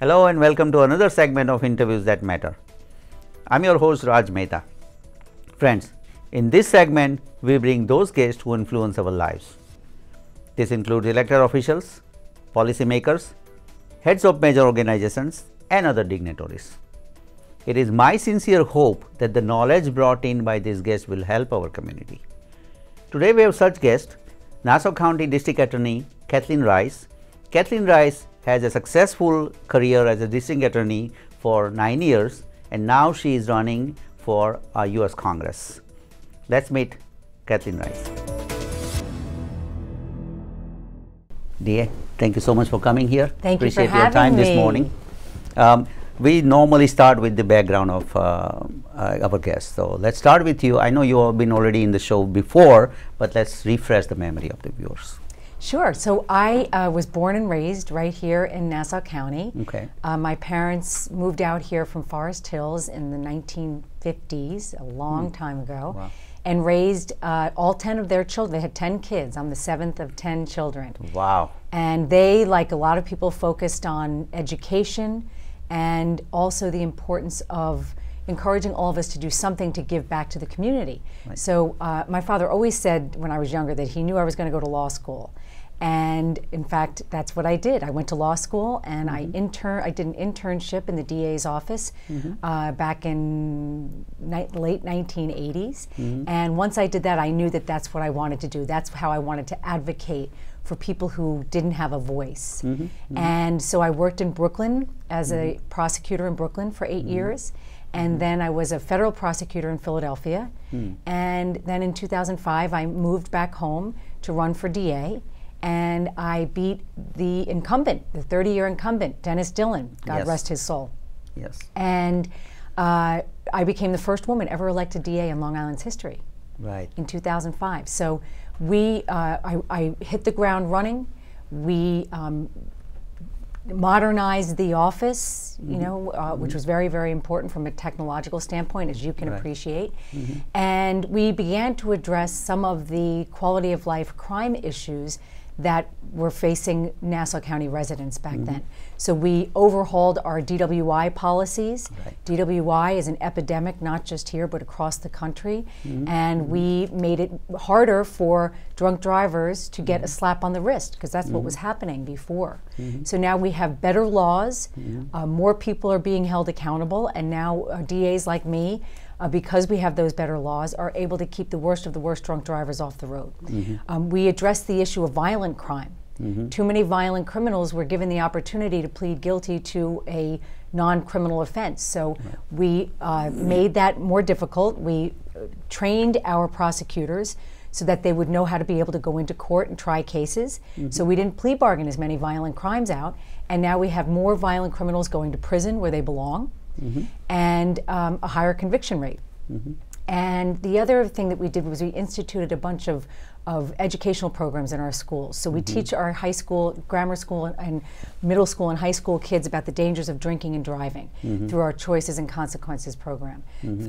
Hello and welcome to another segment of Interviews That Matter. I'm your host Raj Mehta. Friends, in this segment, we bring those guests who influence our lives. This includes elected officials, policymakers, heads of major organizations, and other dignitaries. It is my sincere hope that the knowledge brought in by these guests will help our community. Today we have such guest, Nassau County District Attorney Kathleen Rice. Kathleen Rice has a successful career as a district attorney for nine years and now she is running for our US Congress. Let's meet Kathleen Rice. Dear, thank you so much for coming here. Thank you for Appreciate your time this morning. Um, we normally start with the background of uh, uh, our guests. So let's start with you. I know you have been already in the show before, but let's refresh the memory of the viewers. Sure. So I uh, was born and raised right here in Nassau County. Okay. Uh, my parents moved out here from Forest Hills in the 1950s, a long time ago, Wow. and raised uh, all 10 of their children. They had 10 kids. I'm the seventh of 10 children. Wow. And they, like a lot of people, focused on education and also the importance of encouraging all of us to do something to give back to the community. So, uh, my father always said when I was younger that he knew I was going to go to law school. And in fact, that's what I did. I went to law school and I mm-hmm. intern. I did an internship in the DA's office mm-hmm. uh, back in late 1980s. Mm-hmm. And once I did that, I knew that that's what I wanted to do. That's how I wanted to advocate for people who didn't have a voice. And so I worked in Brooklyn as a prosecutor in Brooklyn for 8 years. And then I was a federal prosecutor in Philadelphia. And then in 2005, I moved back home to run for DA. And I beat the incumbent, the 30 year incumbent, Dennis Dillon, God Yes. rest his soul. Yes. And uh, I became the first woman ever elected DA in Long Island's history Right. in 2005. So we, uh, I, I hit the ground running. We um, modernized the office, you mm-hmm. know, uh, which was mm-hmm. very, very important from a technological standpoint, as you can Right. appreciate. Mm-hmm. And we began to address some of the quality of life crime issues that were facing Nassau County residents back mm-hmm. then. So we overhauled our DWI policies. Right. DWI is an epidemic, not just here, but across the country. Mm-hmm. And mm-hmm. we made it harder for drunk drivers to get a slap on the wrist, because that's what was happening before. So now we have better laws, uh, more people are being held accountable, and now uh, DAs like me. Uh, because we have those better laws, are able to keep the worst of the worst drunk drivers off the road. Um, we address the issue of violent crime. Too many violent criminals were given the opportunity to plead guilty to a non criminal offense. So we uh, made that more difficult. We uh, trained our prosecutors so that they would know how to be able to go into court and try cases. So we didn't plea bargain as many violent crimes out. And now we have more violent criminals going to prison where they belong and um, a higher conviction rate. And the other thing that we did was we instituted a bunch of, of educational programs in our schools. So we teach our high school, grammar school, and, and middle school and high school kids about the dangers of drinking and driving through our Choices and Consequences program.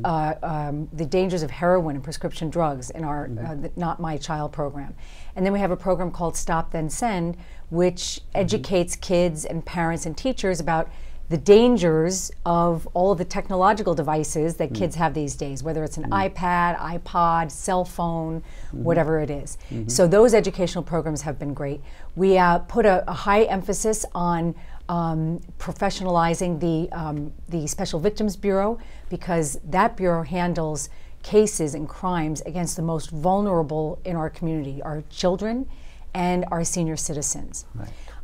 Uh, um, the dangers of heroin and prescription drugs in our uh, the Not My Child program. And then we have a program called Stop Then Send, which educates kids and parents and teachers about the dangers of all of the technological devices that kids have these days, whether it's an iPad, iPod, cell phone, whatever it is. So those educational programs have been great. We uh, put a, a high emphasis on um, professionalizing the um, the Special Victims Bureau because that bureau handles cases and crimes against the most vulnerable in our community, our children and our senior citizens.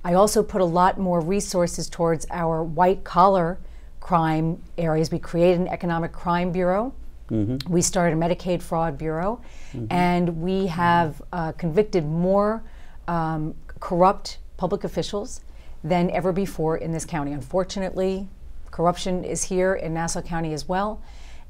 I also put a lot more resources towards our white collar crime areas. We created an economic crime bureau. We started a Medicaid fraud bureau, and we have uh, convicted more um, corrupt public officials than ever before in this county. Unfortunately, corruption is here in Nassau County as well.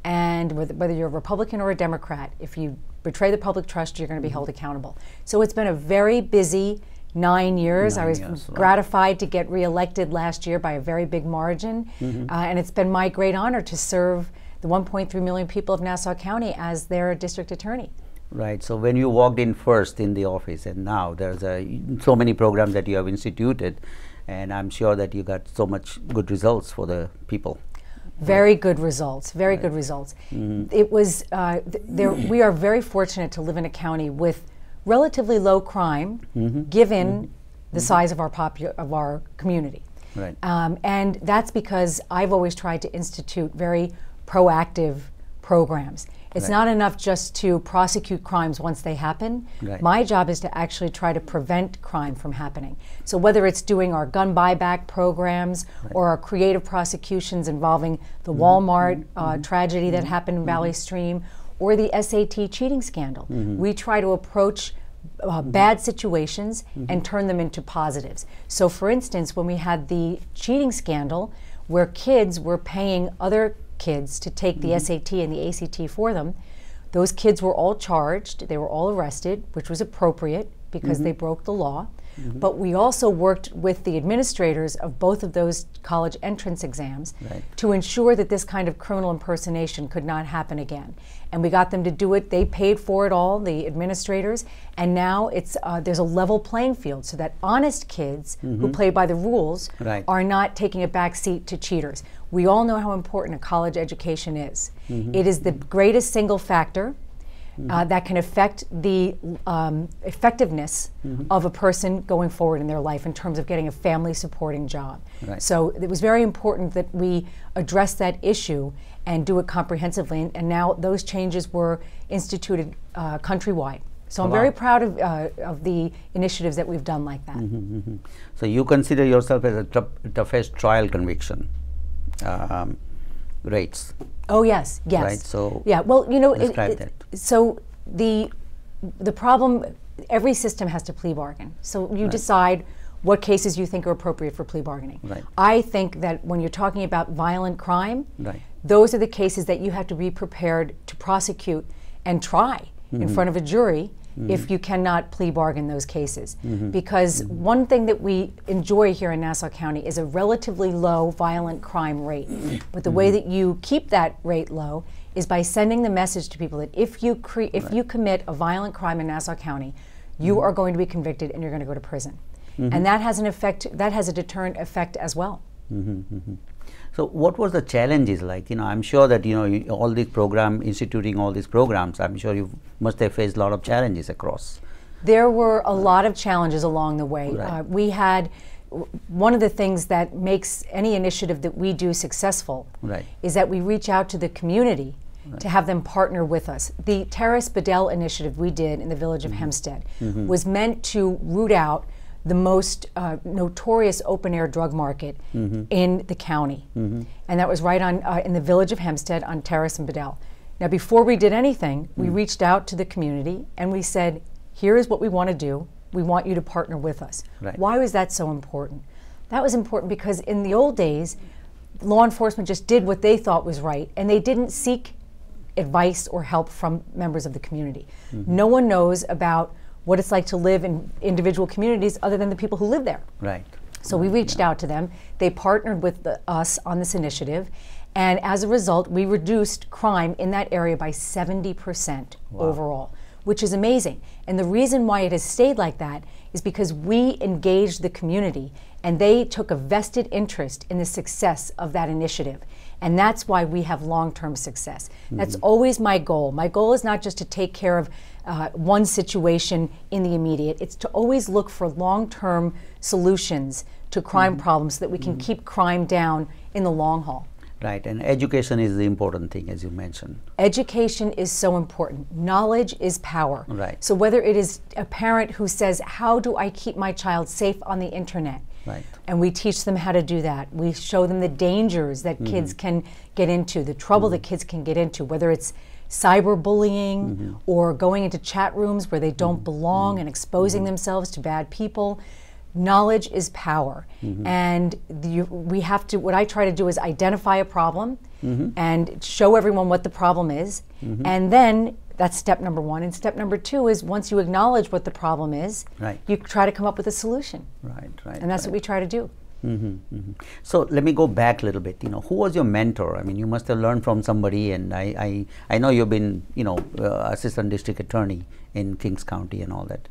And whether whether you're a Republican or a Democrat, if you betray the public trust, you're going to be held accountable. So it's been a very busy nine years. I was years, gratified to get reelected last year by a very big margin. Mm-hmm. Uh, and it's been my great honor to serve the 1.3 million people of Nassau County as their district attorney. Right. So when you walked in first in the office, and now there's a, so many programs that you have instituted. and I'm sure that you got so much good results for the people. Very good results. Very good results. It was uh, th- there. We are very fortunate to live in a county with relatively low crime, mm-hmm. given mm-hmm. the mm-hmm. size of our popu- of our community. Right. Um, and that's because I've always tried to institute very proactive programs. It's Right. not enough just to prosecute crimes once they happen. Right. My job is to actually try to prevent crime from happening. So whether it's doing our gun buyback programs or our creative prosecutions involving the Mm-hmm. Walmart uh, tragedy that happened in Valley Stream or the SAT cheating scandal, Mm-hmm. we try to approach uh, bad situations Mm-hmm. and turn them into positives. So, for instance, when we had the cheating scandal where kids were paying other kids to take the SAT and the ACT for them, those kids were all charged, they were all arrested, which was appropriate because they broke the law. Mm-hmm. But we also worked with the administrators of both of those college entrance exams Right. to ensure that this kind of criminal impersonation could not happen again. And we got them to do it. They paid for it all, the administrators, and now it's uh, there's a level playing field so that honest kids who mm-hmm. play by the rules Right. are not taking a back seat to cheaters. We all know how important a college education is. Mm-hmm. It is the greatest single factor uh, that can affect the um, effectiveness of a person going forward in their life in terms of getting a family supporting job. Right. So it was very important that we address that issue and do it comprehensively. And, and now those changes were instituted uh, countrywide. So I'm very proud of, uh, of the initiatives that we've done like that. So you consider yourself as a tough, toughest trial conviction um, rates. Oh yes, yes. Right, so yeah, well, you know, it- it- that. so the the problem, every system has to plea bargain. So you decide what cases you think are appropriate for plea bargaining. Right. I think that when you're talking about violent crime, Right. those are the cases that you have to be prepared to prosecute and try Mm-hmm. in front of a jury if you cannot plea bargain those cases. Mm-hmm. Because one thing that we enjoy here in Nassau County is a relatively low violent crime rate. But the Mm-hmm. way that you keep that rate low is by sending the message to people that if you cre- if you commit a violent crime in Nassau County, you Mm-hmm. are going to be convicted and you're going to go to prison. And that has an effect that has a deterrent effect as well. So what was the challenges like? You know, I'm sure that you know you, all these program instituting all these programs. I'm sure you must have faced a lot of challenges across. There were a lot of challenges along the way. Right. Uh, we had one of the things that makes any initiative that we do successful Right. is that we reach out to the community to have them partner with us. The Terrace Bedell initiative we did in the village of Hempstead was meant to root out the most uh, notorious open air drug market in the county. And that was right on uh, in the village of Hempstead on Terrace and Bedell. Now, before we did anything, we reached out to the community and we said, here is what we want to do. We want you to partner with us. Right. Why was that so important? That was important because in the old days, law enforcement just did what they thought was right and they didn't seek advice or help from members of the community. No one knows about what it's like to live in individual communities other than the people who live there. Right. So we reached out to them. They partnered with the, us on this initiative. And as a result, we reduced crime in that area by 70% overall, which is amazing. And the reason why it has stayed like that is because we engaged the community and they took a vested interest in the success of that initiative. And that's why we have long term success. Mm-hmm. That's always my goal. My goal is not just to take care of uh, one situation in the immediate, it's to always look for long term solutions to crime mm-hmm. problems so that we can mm-hmm. keep crime down in the long haul. Right. And education is the important thing, as you mentioned. Education is so important. Knowledge is power. Right. So whether it is a parent who says, "How do I keep my child safe on the internet?" Right. And we teach them how to do that. We show them the dangers that mm-hmm. kids can get into, the trouble that mm-hmm. kids can get into, whether it's cyberbullying mm-hmm. or going into chat rooms where they don't belong and exposing themselves to bad people. Knowledge is power. And the, we have to, what I try to do is identify a problem and show everyone what the problem is. And then that's step number one. And step number two is once you acknowledge what the problem is, Right. you try to come up with a solution. Right. Right. And that's right. what we try to do. Mm-hmm, So let me go back a little bit. You know, who was your mentor? I mean, you must have learned from somebody, and I, I, I know you've been, you know, uh, assistant district attorney in Kings County and all that.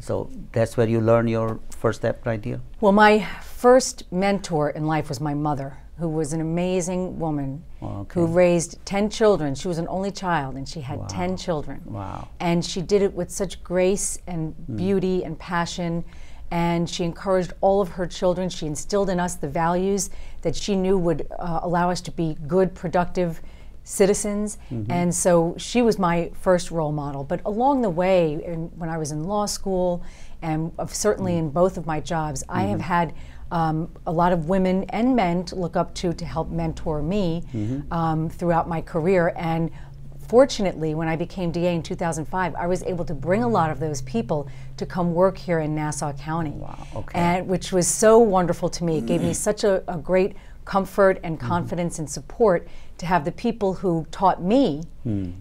So that's where you learn your first step right here? Well, my first mentor in life was my mother, who was an amazing woman Okay. who raised 10 children. She was an only child and she had 10 children. Wow. And she did it with such grace and hmm. beauty and passion. And she encouraged all of her children. She instilled in us the values that she knew would uh, allow us to be good, productive citizens. Mm-hmm. And so she was my first role model. But along the way, in, when I was in law school, and of certainly hmm. in both of my jobs, I have mm-hmm. had um, a lot of women and men to look up to to help mentor me um, throughout my career. And fortunately, when I became DA in 2005, I was able to bring a lot of those people to come work here in Nassau County. Wow, okay. And which was so wonderful to me. It gave me such a, a great comfort and confidence and support to have the people who taught me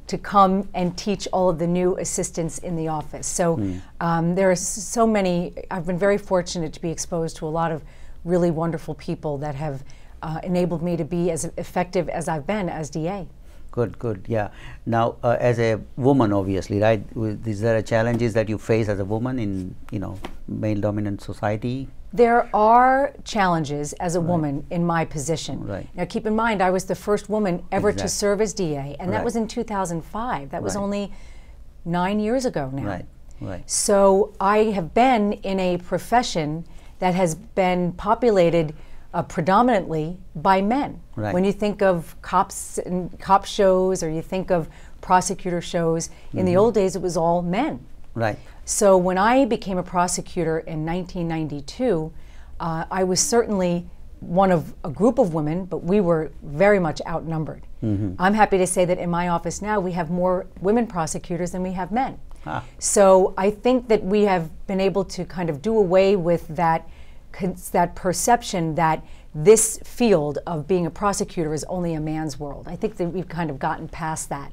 to come and teach all of the new assistants in the office. So um, there are so many, I've been very fortunate to be exposed to a lot of really wonderful people that have uh, enabled me to be as effective as I've been as DA. Good, good, yeah. Now, uh, as a woman, obviously, right? Is there challenges that you face as a woman in, you know, male-dominant society? There are challenges as a woman in my position. Right. Now, keep in mind, I was the first woman ever to serve as DA, and that was in 2005. That was Right. only nine years ago now. Right, right. So I have been in a profession that has been populated uh, predominantly by men. Right. When you think of cops and cop shows, or you think of prosecutor shows, in Mm-hmm. the old days it was all men. Right, So when I became a prosecutor in 1992, uh, I was certainly one of a group of women, but we were very much outnumbered. I'm happy to say that in my office now we have more women prosecutors than we have men. Ah. So I think that we have been able to kind of do away with that that perception that this field of being a prosecutor is only a man's world. I think that we've kind of gotten past that.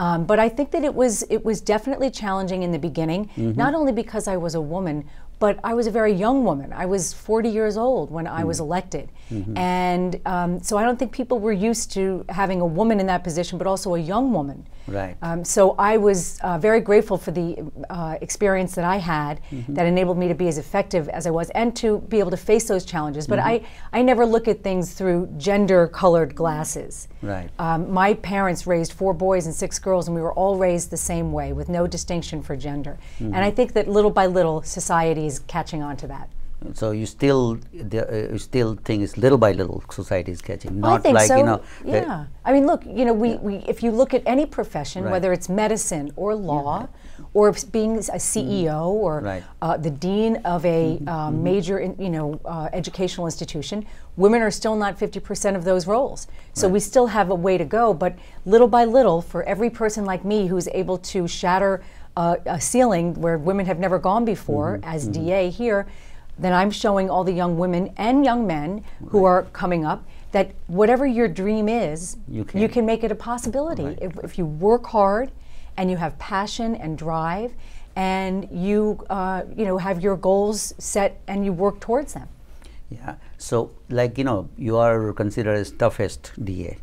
Um, but I think that it was it was definitely challenging in the beginning, not only because I was a woman, but I was a very young woman. I was 40 years old when I was elected, and um, so I don't think people were used to having a woman in that position, but also a young woman. Right. Um, so I was uh, very grateful for the uh, experience that I had that enabled me to be as effective as I was and to be able to face those challenges. But I, I never look at things through gender colored glasses. Right. Um, my parents raised four boys and six girls, and we were all raised the same way with no distinction for gender. And I think that little by little, society is catching on to that. So you still, the, uh, you still think it's little by little society is catching, I not think like so. you know. yeah. I mean, look, you know, we, we if you look at any profession, Right. whether it's medicine or law, or being a CEO or Right. uh, the dean of a uh, major, in, you know, uh, educational institution, women are still not 50% of those roles. So we still have a way to go. But little by little, for every person like me who's able to shatter uh, a ceiling where women have never gone before, as DA here, then I'm showing all the young women and young men who are coming up that whatever your dream is, You can. can make it a possibility. Right, If, if you work hard and you have passion and drive and you, uh, you know, have your goals set and you work towards them. Yeah. So, like you know, you are considered as toughest DA.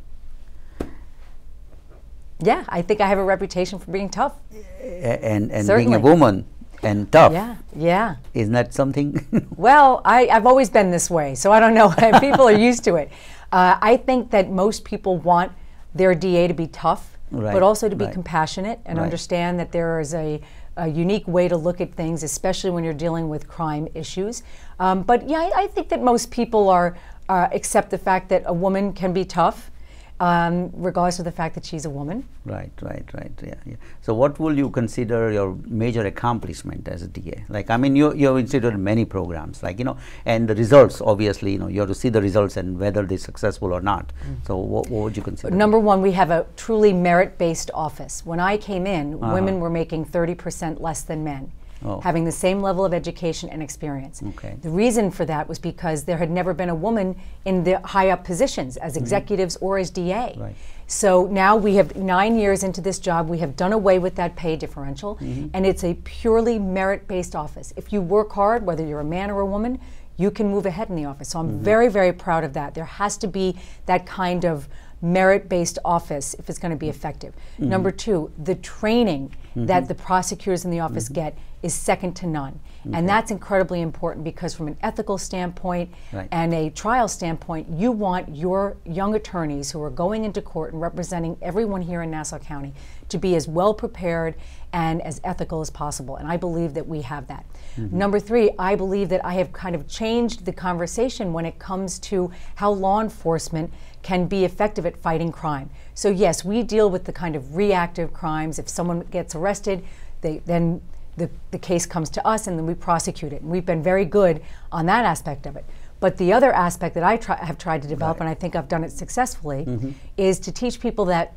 Yeah, I think I have a reputation for being tough. And and being a woman and tough Yeah, yeah. isn't that something Well, I, I've always been this way, so I don't know. people are used to it. Uh, I think that most people want their DA to be tough, Right, but also to be right. compassionate and Right. understand that there is a, a unique way to look at things, especially when you're dealing with crime issues. Um, but yeah, I, I think that most people are uh, accept the fact that a woman can be tough, um, regardless of the fact that she's a woman. right right right. Yeah, yeah. So what will you consider your major accomplishment as a da like i mean you you have instituted many programs like you know and the results obviously you know you have to see the results and whether they're successful or not. So what, what would you consider? Number one, we have a truly merit based office. When I came in, Uh-huh. women were making 30% less than men, Oh. having the same level of education and experience. Okay. The reason for that was because there had never been a woman in the high up positions as executives or as DA. Mm-hmm. Right. So now we have nine years into this job, we have done away with that pay differential, Mm-hmm. and it's a purely merit based office. If you work hard, whether you're a man or a woman, you can move ahead in the office. So I'm Mm-hmm. very, very proud of that. There has to be that kind of merit based office if it's going to be effective. Mm-hmm. Number two, the training that the prosecutors in the office Mm-hmm. get is second to none. And that's incredibly important because, from an ethical standpoint Right. and a trial standpoint, you want your young attorneys who are going into court and representing everyone here in Nassau County to be as well prepared and as ethical as possible. And I believe that we have that. Number three, I believe that I have kind of changed the conversation when it comes to how law enforcement can be effective at fighting crime. So, yes, we deal with the kind of reactive crimes. If someone gets arrested, they then the, the case comes to us and then we prosecute it. And we've been very good on that aspect of it. But the other aspect that I try, have tried to develop, and I think I've done it successfully, mm-hmm. is to teach people that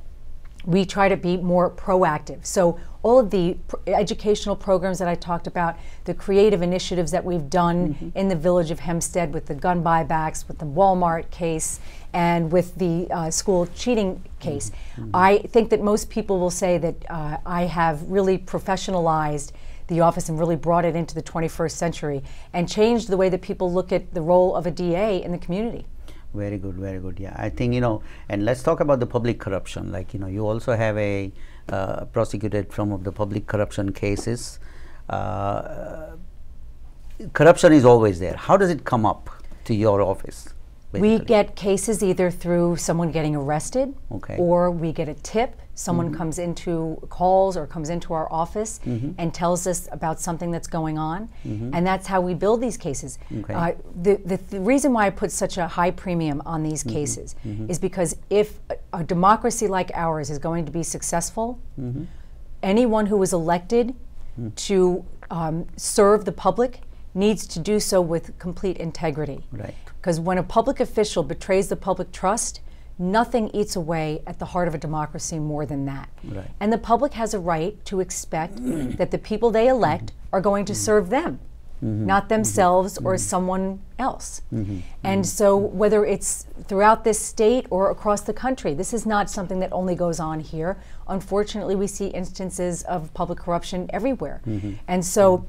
we try to be more proactive. So all of the pr- educational programs that I talked about, the creative initiatives that we've done in the village of Hempstead with the gun buybacks, with the Walmart case, and with the uh, school cheating case, I think that most people will say that uh, I have really professionalized the office and really brought it into the 21st century and changed the way that people look at the role of a DA in the community. Very good, very good. Yeah, I think you know, and let's talk about the public corruption. Like you know, you also have a uh, prosecuted from of the public corruption cases. Uh, corruption is always there. How does it come up to your office? We get cases either through someone getting arrested, Okay. or we get a tip. Someone mm-hmm. comes into calls or comes into our office mm-hmm. and tells us about something that's going on, mm-hmm. and that's how we build these cases. Okay. Uh, the, the, the reason why I put such a high premium on these cases is because if a, a democracy like ours is going to be successful, anyone who is elected mm. to um, serve the public needs to do so with complete integrity. Right. Because when a public official betrays the public trust, nothing eats away at the heart of a democracy more than that. Right. And the public has a right to expect that the people they elect are going to serve them, mm-hmm. not mm-hmm. themselves or mm-hmm. someone else. And so, whether it's throughout this state or across the country, this is not something that only goes on here. Unfortunately, we see instances of public corruption everywhere. And so,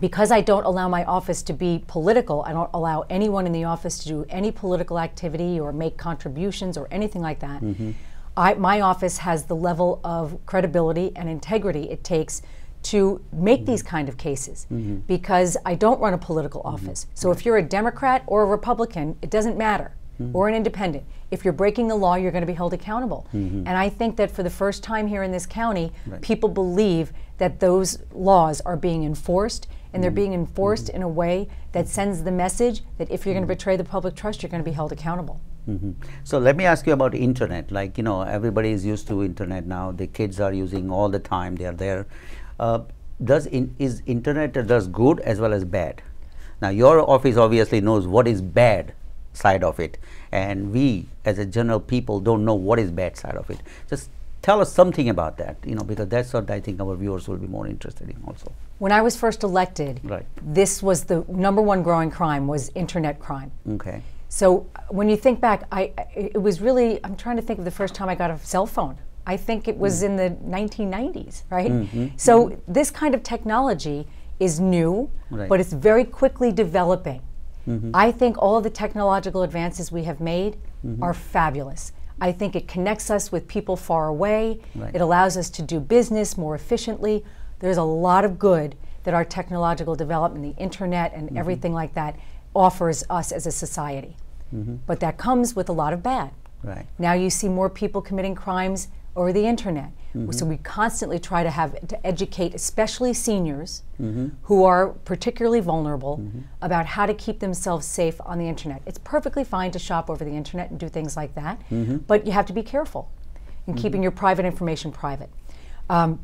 because I don't allow my office to be political, I don't allow anyone in the office to do any political activity or make contributions or anything like that. Mm-hmm. I, my office has the level of credibility and integrity it takes to make these mm-hmm. kind of cases mm-hmm. because I don't run a political office. So if you're a Democrat or a Republican, it doesn't matter, or an independent. If you're breaking the law, you're going to be held accountable. And I think that for the first time here in this county, people believe that those laws are being enforced and they're being enforced in a way that sends the message that if you're going to betray the public trust, you're going to be held accountable. Mhm. So let me ask you about internet. Like you know, everybody is used to internet now. The kids are using all the time. They are there. Uh, does in, is internet does good as well as bad? Now your office obviously knows what is bad side of it, and we as a general people don't know what is bad side of it. Just tell us something about that. You know, because that's what I think our viewers will be more interested in also. When I was first elected, Right. this was the number one growing crime was internet crime. Okay. So when you think back, I it was really I'm trying to think of the first time I got a cell phone. I think it was mm. in the 1990s, right? Mm-hmm. So mm-hmm. this kind of technology is new, Right. but it's very quickly developing. Mm-hmm. I think all of the technological advances we have made are fabulous. I think it connects us with people far away. Right. It allows us to do business more efficiently. There's a lot of good that our technological development, the internet, and mm-hmm. everything like that offers us as a society. Mm-hmm. But that comes with a lot of bad. Right. Now you see more people committing crimes over the internet. Mm-hmm. So we constantly try to have to educate, especially seniors mm-hmm. who are particularly vulnerable, mm-hmm. about how to keep themselves safe on the internet. It's perfectly fine to shop over the internet and do things like that, but you have to be careful in keeping your private information private. Um,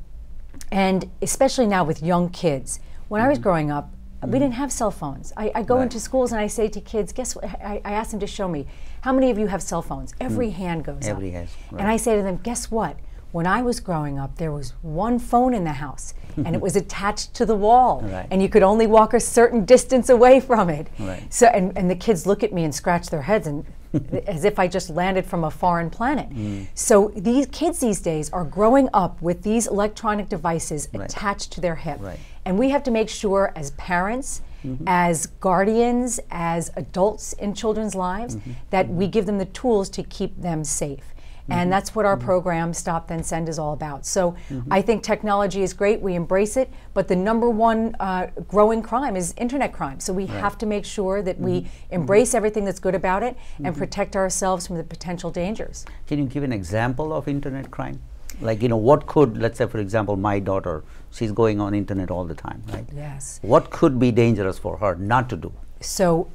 and especially now with young kids. When I was growing up, we didn't have cell phones. I, I go Right. into schools and I say to kids, guess what? I, I ask them to show me, how many of you have cell phones? Every hand goes up. Every has, And. I say to them, guess what? When I was growing up, there was one phone in the house and it was attached to the wall. Right. And you could only walk a certain distance away from it. Right. So, and, and the kids look at me and scratch their heads and as if I just landed from a foreign planet. Mm. So these kids these days are growing up with these electronic devices Right. attached to their hip. Right. And we have to make sure as parents Mm-hmm. as guardians, as adults in children's lives, mm-hmm. that we mm-hmm. give them the tools to keep them safe. And that's what our program Stop Then Send is all about. So I think technology is great, we embrace it, but the number one uh, growing crime is internet crime. So we have to make sure that we embrace everything that's good about it and protect ourselves from the potential dangers. Can you give an example of internet crime? Like, you know, what could, let's say, for example, my daughter, she's going on internet all the time, right? Yes. What could be dangerous for her not to do, So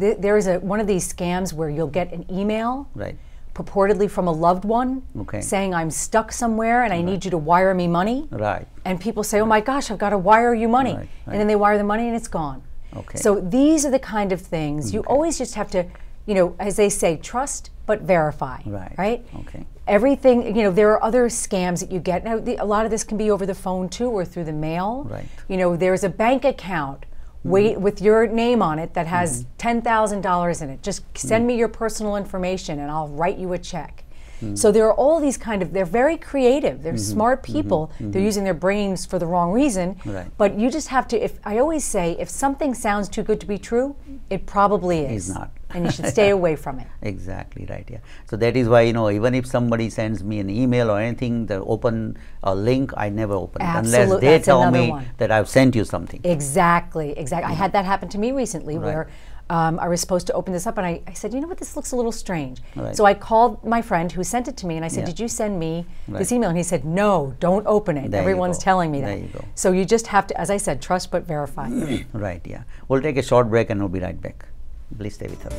th- there is a one of these scams where you'll get an email right? purportedly from a loved one Okay. saying I'm stuck somewhere and I need you to wire me money. Right. And people say, "Oh my gosh, I've got to wire you money," Right, right. and then they wire the money and it's gone. Okay. So these are the kind of things you always just have to, you know, as they say, trust but verify. Right. Right. Okay. Everything, you know, there are other scams that you get. Now, the, a lot of this can be over the phone too, or through the mail. Right. You know, there's a bank account. Wait, mm-hmm. with your name on it that has mm-hmm. ten thousand dollars in it. Just send mm-hmm. me your personal information, and I'll write you a check. Mm-hmm. So there are all these kind of. They're very creative. They're mm-hmm. smart mm-hmm. people. They're using their brains for the wrong reason. Right. But you just have to. If I always say, if something sounds too good to be true, it probably is. Is not. and you should stay away from it. Exactly right. Yeah. So that is why you know even if somebody sends me an email or anything, the open a link, I never open it unless they tell me one. that I've sent you something. Exactly, exactly. I had that happen to me recently Right. where um, I was supposed to open this up and I, I said, you know what, this looks a little strange. Right. So I called my friend who sent it to me and I said, Yeah. did you send me this email? And he said, no, don't open it. There Everyone's telling me that. There you go. So you just have to, as I said, trust but verify. Right. Yeah. We'll take a short break and we'll be right back. Please stay with us.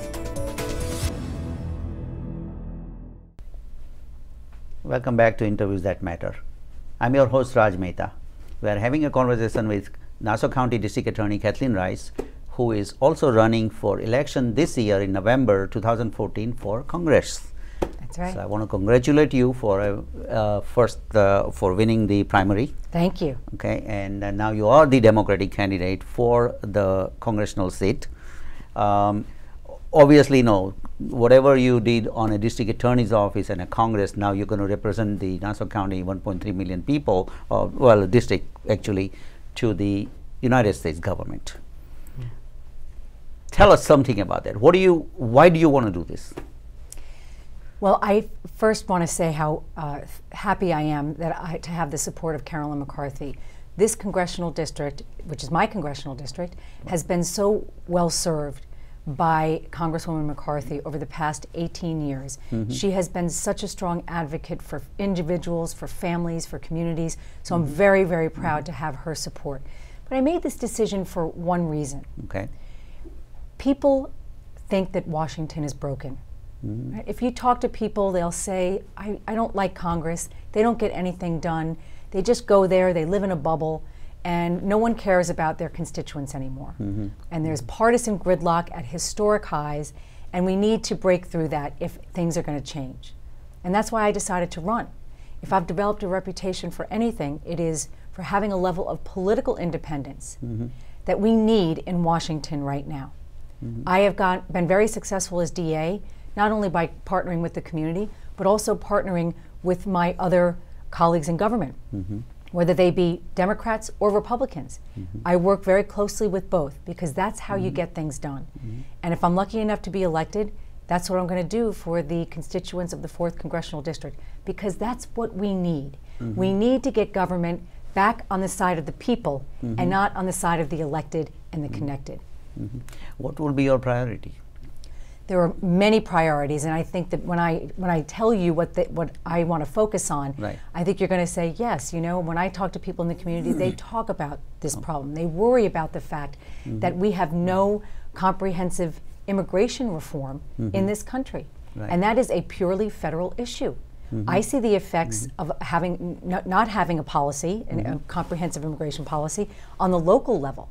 Welcome back to Interviews That Matter. I'm your host Raj Mehta. We are having a conversation with Nassau County District Attorney Kathleen Rice, who is also running for election this year in November 2014 for Congress. That's right. So I want to congratulate you for uh, uh, first uh, for winning the primary. Thank you. Okay, and uh, now you are the Democratic candidate for the congressional seat. Um, obviously, no, whatever you did on a district attorney's office and a Congress, now you're going to represent the Nassau County 1.3 million people, or well, district actually, to the United States government. Tell us something about that. What do you? Why do you want to do this? Well, I first want to say how uh, happy I am that I to have the support of Carolyn McCarthy. This congressional district, which is my congressional district, has been so well served by Congresswoman McCarthy over the past 18 years. She has been such a strong advocate for individuals, for families, for communities. So I'm very, very proud to have her support. But I made this decision for one reason Okay. People think that Washington is broken. Mm-hmm. Right? If you talk to people, they'll say, I, I don't like Congress. They don't get anything done. They just go there, they live in a bubble, and no one cares about their constituents anymore. Mm-hmm. And there's mm-hmm. partisan gridlock at historic highs, and we need to break through that if things are going to change. And that's why I decided to run. If I've developed a reputation for anything, it is for having a level of political independence that we need in Washington right now. Mm-hmm. I have got, been very successful as DA, not only by partnering with the community, but also partnering with my other colleagues in government, mm-hmm. whether they be Democrats or Republicans. Mm-hmm. I work very closely with both because that's how you get things done. And if I'm lucky enough to be elected, that's what I'm going to do for the constituents of the 4th Congressional District because that's what we need. We need to get government back on the side of the people and not on the side of the elected and the connected. Mm-hmm. What will be your priority? There are many priorities, and I think that when I when I tell you what the, what I want to focus on, Right. I think you're going to say yes. You know, when I talk to people in the community, they mm. talk about this oh. problem. They worry about the fact mm-hmm. that we have no mm. comprehensive immigration reform in mm-hmm. this country, Right. and that is a purely federal issue. I see the effects of having n- not having a policy, an- a comprehensive immigration policy, on the local level.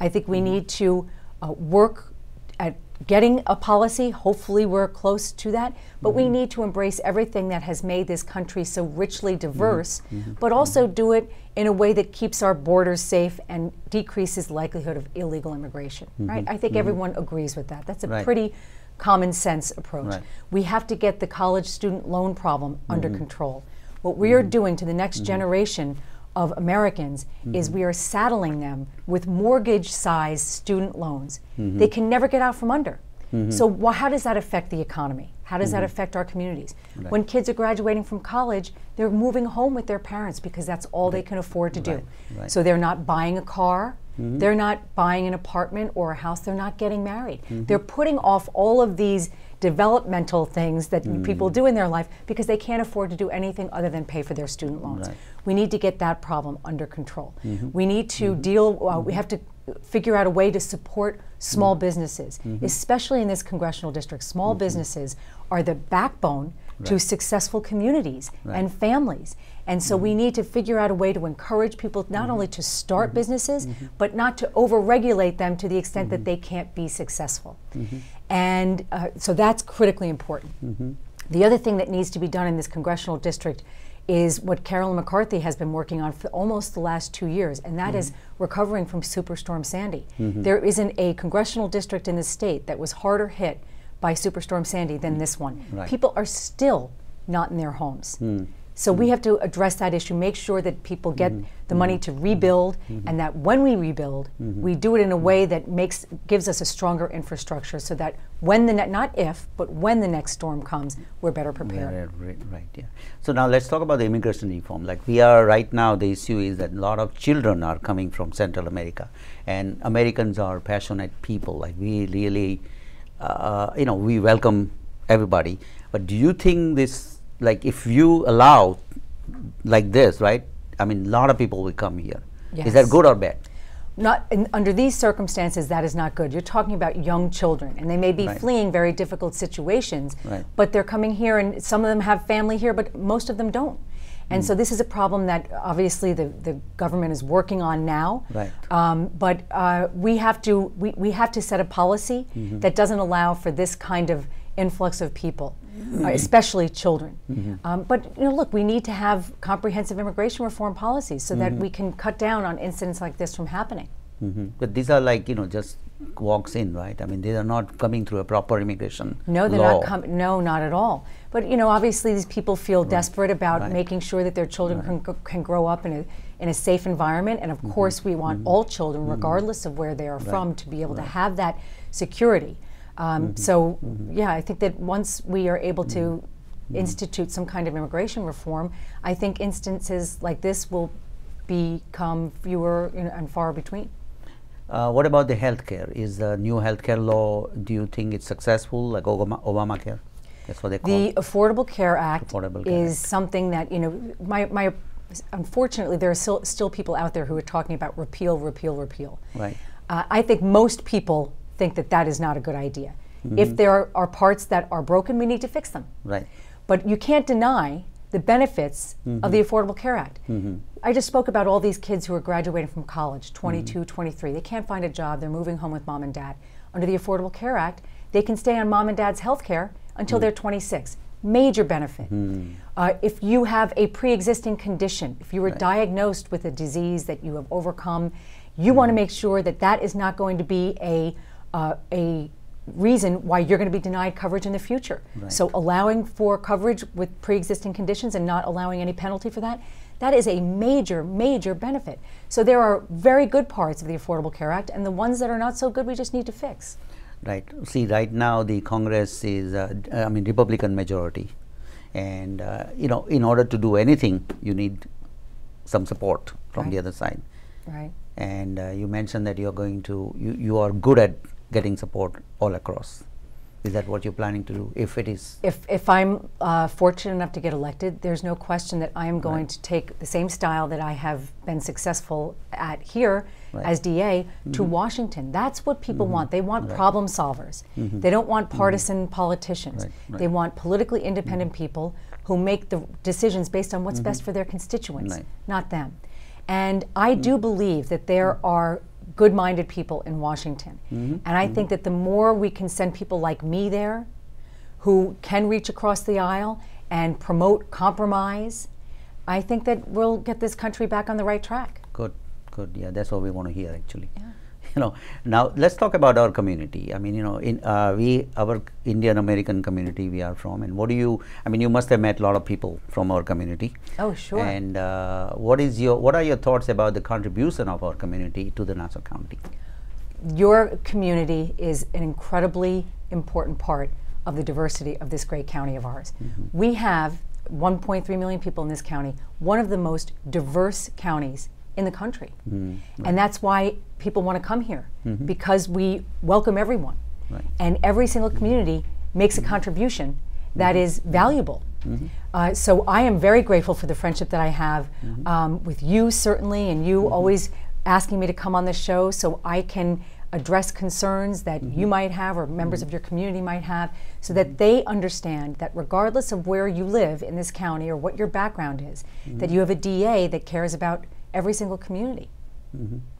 I think we need to uh, work at getting a policy. Hopefully, we're close to that. But we mm-hmm. need to embrace everything that has made this country so richly mm-hmm. diverse, mm-hmm. but also do it in a way that keeps our borders safe and decreases likelihood of illegal immigration. Right? I think everyone agrees with that. That's a Right. pretty common sense approach. Right. We have to get the college student loan problem under control. What we are doing to the next generation of Americans is mm-hmm. we are saddling them with mortgage sized student loans mm-hmm. they can never get out from under. Mm-hmm. So, wha how does that affect the economy? How does that affect our communities? When kids are graduating from college, they're moving home with their parents because that's all they can afford to do. Right, right. So, they're not buying a car, they're not buying an apartment or a house, they're not getting married. They're putting off all of these developmental things that mm. people do in their life because they can't afford to do anything other than pay for their student loans. Right. We need to get that problem under control. Mm-hmm. We need to mm-hmm. deal, uh, we mm-hmm. have to figure out a way to support small businesses, especially in this congressional district. Small businesses are the backbone to successful communities and families. And so we need to figure out a way to encourage people not only to start businesses, but not to overregulate them to the extent that they can't be successful. And uh, so that's critically important. Mm-hmm. The other thing that needs to be done in this congressional district is what Carolyn McCarthy has been working on for almost the last two years, and that is mm-hmm. recovering from Superstorm Sandy. Mm-hmm. There isn't a congressional district in the state that was harder hit by Superstorm Sandy than mm. this one. Right. People are still not in their homes. Hmm. So we have to address that issue, make sure that people get mm-hmm. the money to mm-hmm. rebuild, mm-hmm. and that when we rebuild, we do it in a way that makes gives us a stronger infrastructure, so that when the ne- not if, but when the next storm comes, we're better prepared. Right, right, right, yeah. So now let's talk about the immigration reform. Like we are right now, the issue is that a lot of children are coming from Central America, and Americans are passionate people. Like we really, uh, you know, we welcome everybody. But do you think this, like, if you allow like this, right? I mean, a lot of people will come here. Is that good or bad? Not in, under these circumstances, that is not good. You're talking about young children, and they may be Right. fleeing very difficult situations, Right. but they're coming here, and some of them have family here, but most of them don't. And Mm. so this is a problem that obviously the, the government is working on now. Right. Um, but uh, we have to we, we have to set a policy Mm-hmm. that doesn't allow for this kind of influx of people, Mm-hmm. uh, especially children. Um, but you know, look, we need to have comprehensive immigration reform policies so Mm-hmm. that we can cut down on incidents like this from happening. hmm But these are like you know just walks in, right? I mean, they are not coming through a proper immigration No, they're law. not coming. No, not at all. But you know, obviously, these people feel desperate about Right. making sure that their children can, can grow up in a in a safe environment. And of Mm-hmm. course, we want all children, regardless of where they are from, to be able to have that security. Um, Mm-hmm. So, yeah, I think that once we are able to institute some kind of immigration reform, I think instances like this will become fewer you know, and far between. Uh, what about the healthcare? Is the new healthcare law? Do you think it's successful, like Obama, Obamacare? That's what they call. The it. Affordable Care Act Affordable Care is something that you know. My, my unfortunately, there are still, still people out there who are talking about repeal, repeal, repeal. Right. Uh, I think most people think that that is not a good idea. Mm-hmm. If there are, are parts that are broken, we need to fix them. Right. But you can't deny the benefits of the mm-hmm. Affordable Care Act. Mm-hmm. I just spoke about all these kids who are graduating from college, mm-hmm. 22, 23. They can't find a job, they're moving home with mom and dad. Under the Affordable Care Act, they can stay on mom and dad's health care until they're 26. Major benefit. Uh, if you have a pre existing condition, if you were diagnosed with a disease that you have overcome, you want to make sure that that is not going to be a, uh, a reason why you're going to be denied coverage in the future. So allowing for coverage with pre-existing conditions and not allowing any penalty for that, that is a major, major benefit. So there are very good parts of the Affordable Care Act, and the ones that are not so good, we just need to fix. Right. See, right now the Congress is, uh, I mean, Republican majority, and uh, you know, in order to do anything, you need some support from the other side. Right. And uh, you mentioned that you are going to, you, you are good at getting support all across. Is that what you're planning to do? If it is, If, if I'm uh, fortunate enough to get elected, there's no question that I am going to take the same style that I have been successful at here Right. as DA to mm-hmm. Washington. That's what people mm-hmm. want. They want problem solvers. Mm-hmm. They don't want partisan politicians. Right, right. They want politically independent people who make the decisions based on what's best for their constituents, Right. not them. And I do believe that there are good minded people in Washington. Mm-hmm. And I mm-hmm. think that the more we can send people like me there, who can reach across the aisle and promote compromise, I think that we'll get this country back on the right track. good, good. Yeah, that's what we want to hear actually. You know, now let's talk about our community. I mean, you know, in uh, we our Indian American community we are from, and what do you? I mean, you must have met a lot of people from our community. Oh, sure. And uh, what is your what are your thoughts about the contribution of our community to the Nassau County? Your community is an incredibly important part of the diversity of this great county of ours. We have 1.3 million people in this county, one of the most diverse counties in the country. And that's why people want to come here mm-hmm. because we welcome everyone. Right. And every single community makes a mm-hmm. contribution mm-hmm. that is valuable. Uh, so I am very grateful for the friendship that I have um, with you, certainly, and you always asking me to come on the show so I can address concerns that you might have or members of your community might have so that they understand that regardless of where you live in this county or what your background is, that you have a DA that cares about every single community.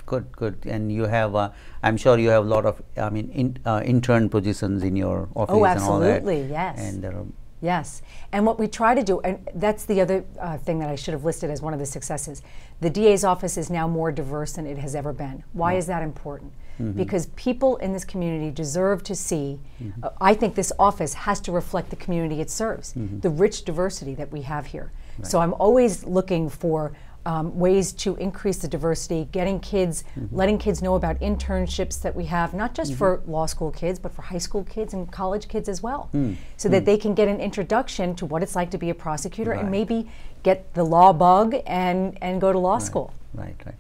Good, good. And you have, uh, I'm sure you have a lot of, I mean, in, uh, intern positions in your office and all that. Oh, absolutely, yes. And there are, Yes, and what we try to do, and that's the other uh, thing that I should have listed as one of the successes. The DA's office is now more diverse than it has ever been. Why is that important? Because people in this community deserve to see. uh, I think this office has to reflect the community it serves, the rich diversity that we have here. So I'm always looking for um, ways to increase the diversity, getting kids, letting kids know about internships that we have, not just for law school kids, but for high school kids and college kids as well, so that they can get an introduction to what it's like to be a prosecutor and maybe get the law bug and, and go to law school. right, right.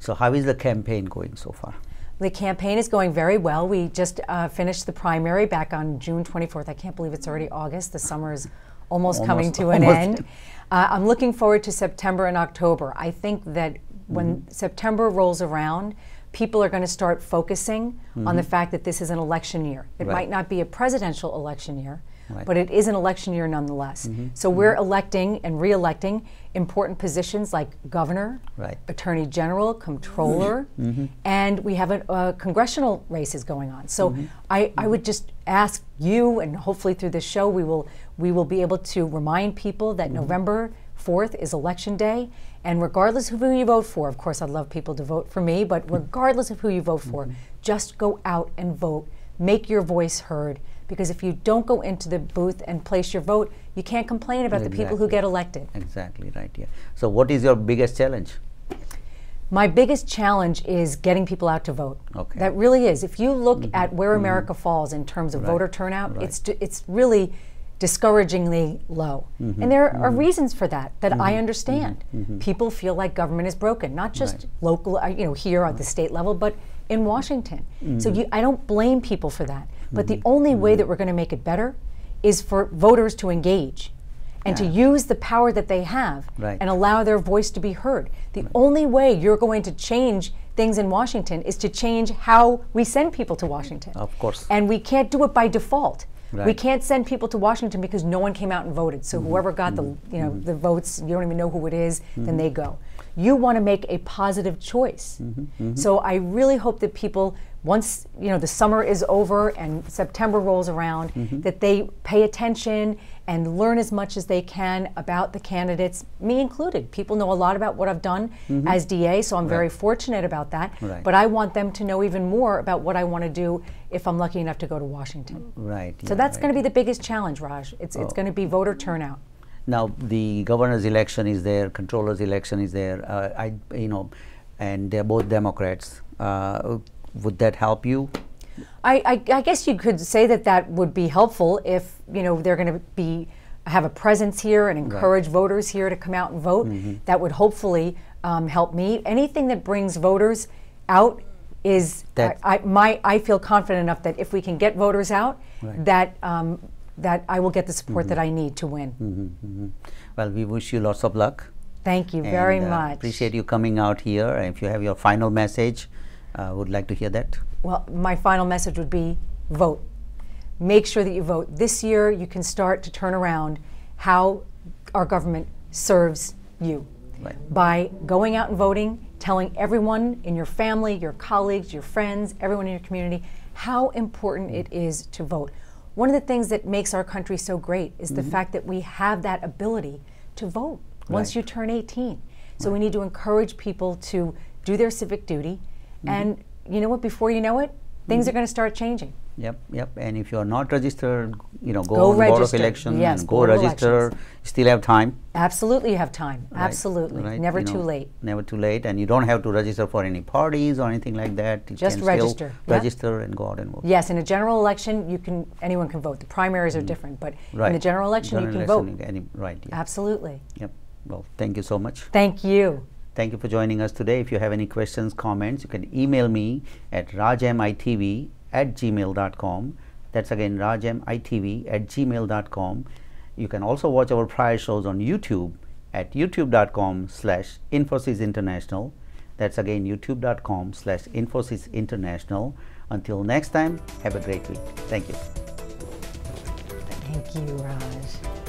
So how is the campaign going so far? The campaign is going very well. We just uh, finished the primary back on June 24th. I can't believe it's already August. The summer is almost, coming Almost- to an end. Uh, I'm looking forward to September and October. I think that when Mm-hmm. September rolls around, people are going to start focusing on the Mm-hmm. fact that this is an election year. It Right. might not be a presidential election year, Right. Mm-hmm. but it is an election year nonetheless. So we're electing and re-electing important positions like governor, Right. attorney general, comptroller, and we have a, uh, congressional races going on. So I, I would just ask you, and hopefully through this show, we will we will be able to remind people that mm-hmm. November fourth is election day, and regardless of who you vote for, of course, I'd love people to vote for me, but mm-hmm. regardless of who you vote for, mm-hmm. just go out and vote. Make your voice heard. Because if you don't go into the booth and place your vote, you can't complain about the people who get elected. Exactly, right, yeah. So what is your biggest challenge? My biggest challenge is getting people out to vote. Okay. Mm-hmm. That really is. If you look at where America falls in terms of Right. voter turnout, Right. it's it's really discouragingly low. Mm-hmm. And there are reasons for that that I understand. People feel like government is broken, not just Right. local, uh, you know, here at the state level, but in Washington. So Mm-hmm. you, I don't blame people for that. But the only way that we're going to make it better is for voters to engage and to use the power that they have Right. and allow their voice to be heard. The only way you're going to change things in Washington is to change how we send people to Washington. Of course. And we can't do it by default. We can't send people to Washington because no one came out and voted. So mm-hmm. whoever got the mm-hmm. you know the votes, you don't even know who it is, then mm-hmm. they go. You want to make a positive choice. Mm-hmm, mm-hmm. So I really hope that people once you know the summer is over and September rolls around mm-hmm. that they pay attention and learn as much as they can about the candidates, me included. People know a lot about what I've done as DA, so I'm very fortunate about that. Right. But I want them to know even more about what I want to do if I'm lucky enough to go to Washington. Right. So yeah, that's right. going to be the biggest challenge, Raj. It's, it's Oh. going to be voter turnout. Now the governor's election is there, comptroller's election is there. Uh, I, you know, and they're both Democrats. Uh, would that help you? I, I, I guess you could say that that would be helpful if you know they're going to be have a presence here and encourage voters here to come out and vote. Mm-hmm. That would hopefully um, help me. Anything that brings voters out is That- I, I, my I feel confident enough that if we can get voters out, Right. that um, that I will get the support that I need to win. hmm Well, we wish you lots of luck. Thank you very uh, much. Appreciate you coming out here. If you have your final message, uh, would like to hear that. Well, my final message would be vote. Make sure that you vote. This year, you can start to turn around how our government serves you Right. by going out and voting, telling everyone in your family, your colleagues, your friends, everyone in your community how important it is to vote. One of the things that makes our country so great is the mm-hmm. fact that we have that ability to vote once you turn 18. So we need to encourage people to do their civic duty mm-hmm. and you know what? Before you know it, things mm-hmm. are going to start changing. Yep, yep. And if you are not registered, you know, go, Go on Board of register. Election Yes, and go register. Elections. Still have time. Absolutely, you have time. right? Absolutely, Right, never you too know, late. Never too late, and you don't have to register for any parties or anything like that. You Just can register. Register and go out and vote. Yes, in a general election, you can anyone can vote. The primaries are different, but Mm. Right. in the general election, General you can election, vote. Any, right. Yeah. Absolutely. Yep. Well, thank you so much. Thank you. Thank you for joining us today. If you have any questions, comments, you can email me at rajmitv at gmail.com. That's again rajmitv at gmail.com. You can also watch our prior shows on YouTube at youtube.com slash Infosys International. That's again youtube.com slash Infosys International. Until next time, have a great week. Thank you. Thank you, Raj.